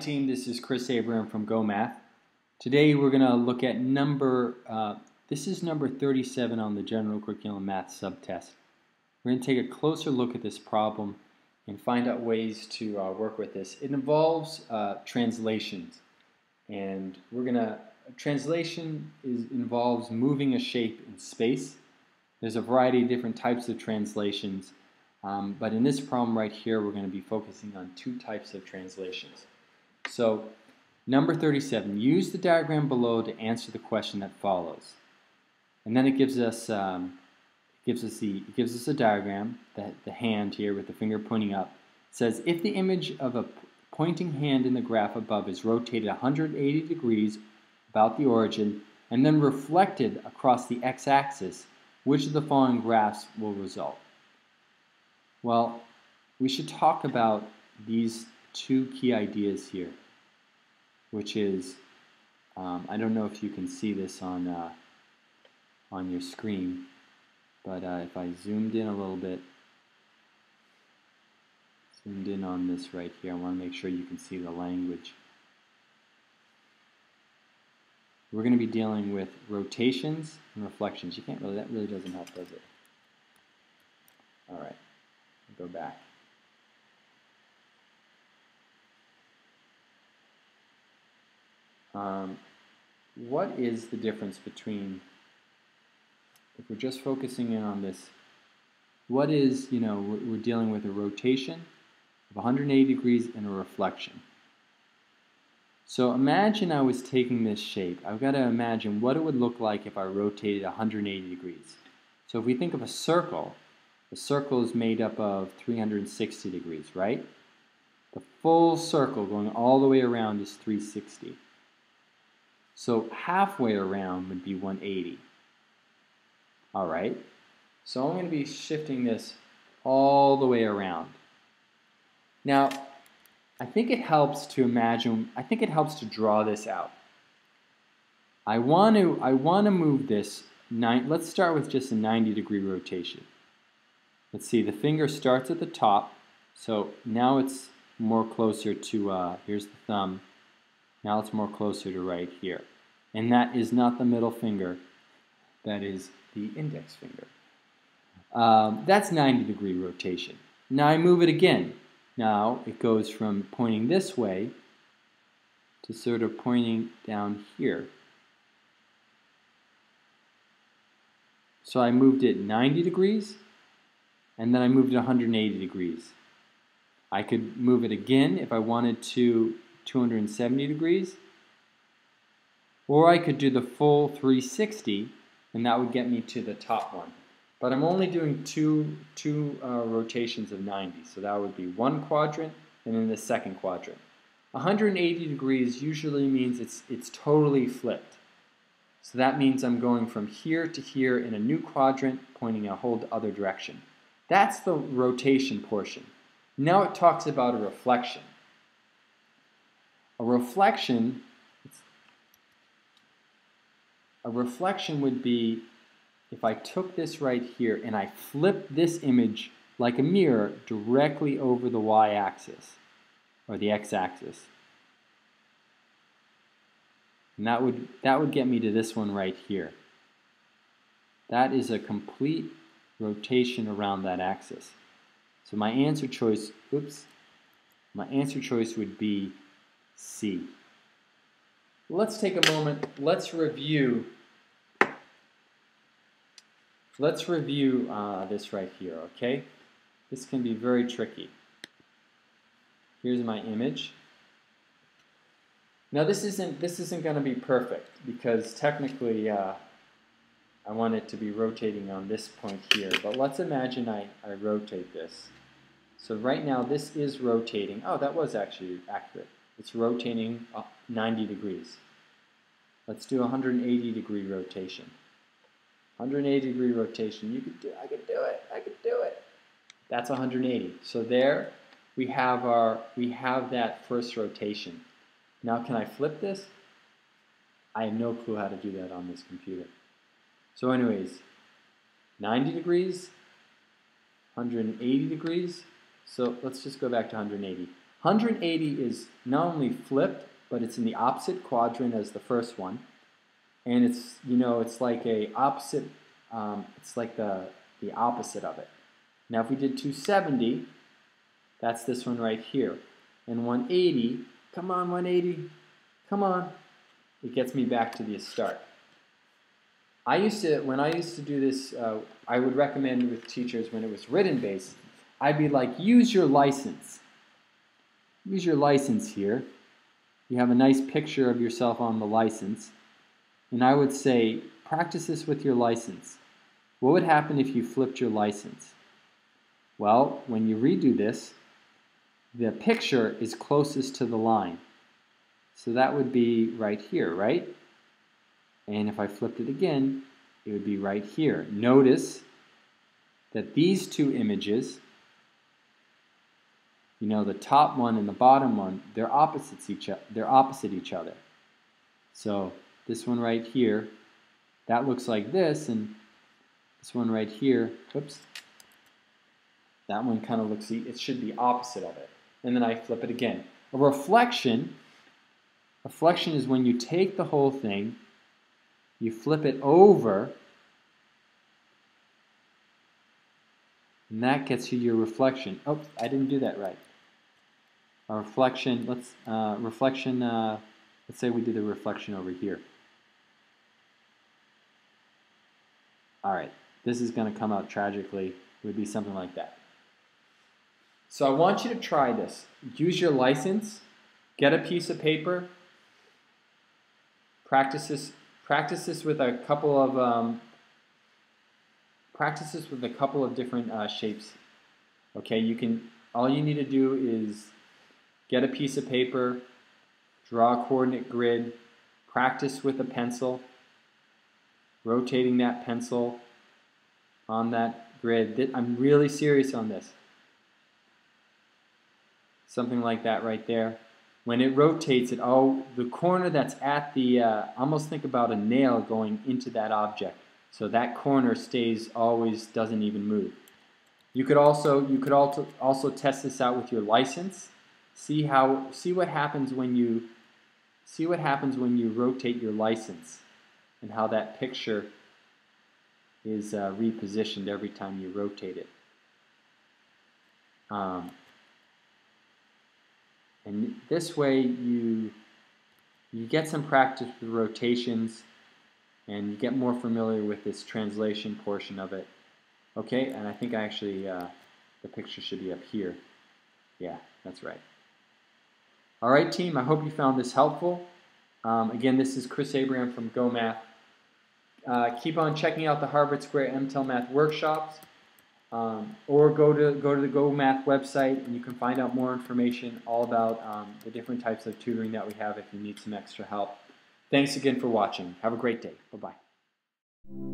team, this is Chris Abraham from GOHmath. Today we're going to look at number, uh, this is number 37 on the General Curriculum Math subtest. We're going to take a closer look at this problem and find out ways to uh, work with this. It involves uh, translations and we're going to, translation is, involves moving a shape in space. There's a variety of different types of translations um, but in this problem right here we're going to be focusing on two types of translations. So number 37, use the diagram below to answer the question that follows. And then it gives us um, gives us the gives us a diagram, the, the hand here with the finger pointing up. It says if the image of a pointing hand in the graph above is rotated 180 degrees about the origin and then reflected across the x-axis, which of the following graphs will result? Well, we should talk about these two key ideas here, which is, um, I don't know if you can see this on, uh, on your screen, but uh, if I zoomed in a little bit, zoomed in on this right here, I want to make sure you can see the language. We're going to be dealing with rotations and reflections. You can't really, that really doesn't help, does it? All right, go back. Um, what is the difference between, if we're just focusing in on this, what is, you know, we're, we're dealing with a rotation of 180 degrees and a reflection. So imagine I was taking this shape. I've got to imagine what it would look like if I rotated 180 degrees. So if we think of a circle, the circle is made up of 360 degrees, right? The full circle going all the way around is 360. So halfway around would be 180. All right, so I'm going to be shifting this all the way around. Now, I think it helps to imagine, I think it helps to draw this out. I want to, I want to move this, nine, let's start with just a 90 degree rotation. Let's see, the finger starts at the top, so now it's more closer to, uh, here's the thumb, now it's more closer to right here. And that is not the middle finger, that is the index finger. Um, that's 90 degree rotation. Now I move it again. Now it goes from pointing this way to sort of pointing down here. So I moved it 90 degrees, and then I moved it 180 degrees. I could move it again if I wanted to 270 degrees, or I could do the full 360 and that would get me to the top one. But I'm only doing two, two uh, rotations of 90, so that would be one quadrant and then the second quadrant. 180 degrees usually means it's, it's totally flipped. So that means I'm going from here to here in a new quadrant pointing a whole other direction. That's the rotation portion. Now it talks about a reflection. A reflection a reflection would be if I took this right here and I flipped this image like a mirror directly over the y-axis or the x-axis. And that would, that would get me to this one right here. That is a complete rotation around that axis. So my answer choice, oops, my answer choice would be C. Let's take a moment, let's review Let's review uh, this right here, okay? This can be very tricky. Here's my image. Now this isn't this isn't going to be perfect because technically uh, I want it to be rotating on this point here. But let's imagine I, I rotate this. So right now this is rotating. Oh, that was actually accurate. It's rotating uh, 90 degrees. Let's do a 180 degree rotation. 180 degree rotation. You could do, I could do it. I could do it. That's 180. So there we have our, we have that first rotation. Now can I flip this? I have no clue how to do that on this computer. So anyways, 90 degrees, 180 degrees. So let's just go back to 180. 180 is not only flipped, but it's in the opposite quadrant as the first one. And it's, you know, it's like a opposite, um, it's like the, the opposite of it. Now if we did 270, that's this one right here. And 180, come on 180, come on. It gets me back to the start. I used to, when I used to do this, uh, I would recommend with teachers when it was written based, I'd be like, use your license. Use your license here. You have a nice picture of yourself on the license. And I would say, practice this with your license. What would happen if you flipped your license? Well, when you redo this, the picture is closest to the line. So that would be right here, right? And if I flipped it again, it would be right here. Notice that these two images, you know, the top one and the bottom one, they're opposites each they're opposite each other. So this one right here, that looks like this, and this one right here, oops, that one kind of looks, it should be opposite of it. And then I flip it again. A reflection, reflection is when you take the whole thing you flip it over, and that gets you your reflection. Oh, I didn't do that right. A reflection, let's, uh, reflection, uh, let's say we do the reflection over here. All right, this is going to come out tragically. It would be something like that. So I want you to try this. Use your license, get a piece of paper, practice this Practice this with a couple of um, practice this with a couple of different uh, shapes. Okay, you can. All you need to do is get a piece of paper, draw a coordinate grid, practice with a pencil, rotating that pencil on that grid. I'm really serious on this. Something like that right there when it rotates it, oh, the corner that's at the, uh, almost think about a nail going into that object. So that corner stays always, doesn't even move. You could also, you could also, also test this out with your license. See how, see what happens when you, see what happens when you rotate your license and how that picture is uh, repositioned every time you rotate it. Um, and this way you, you get some practice with rotations and you get more familiar with this translation portion of it. Okay, and I think I actually, uh, the picture should be up here. Yeah, that's right. All right, team, I hope you found this helpful. Um, again, this is Chris Abraham from GOHmath. Uh, keep on checking out the Harvard Square MTEL Math workshops. Um, or go to go to the GOHmath website and you can find out more information all about um, the different types of tutoring that we have if you need some extra help. Thanks again for watching. Have a great day. Bye-bye.